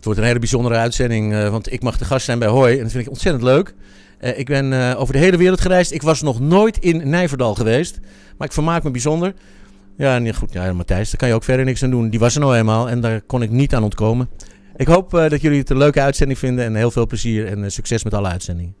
Het wordt een hele bijzondere uitzending, eh, want ik mag de gast zijn bij Hoi. En dat vind ik ontzettend leuk. Eh, ik ben eh, over de hele wereld gereisd. Ik was nog nooit in Nijverdal geweest. Maar ik vermaak me bijzonder. Ja, nee, goed. Ja, Matthijs, daar kan je ook verder niks aan doen. Die was er nou eenmaal en daar kon ik niet aan ontkomen. Ik hoop dat jullie het een leuke uitzending vinden. En heel veel plezier en succes met alle uitzendingen.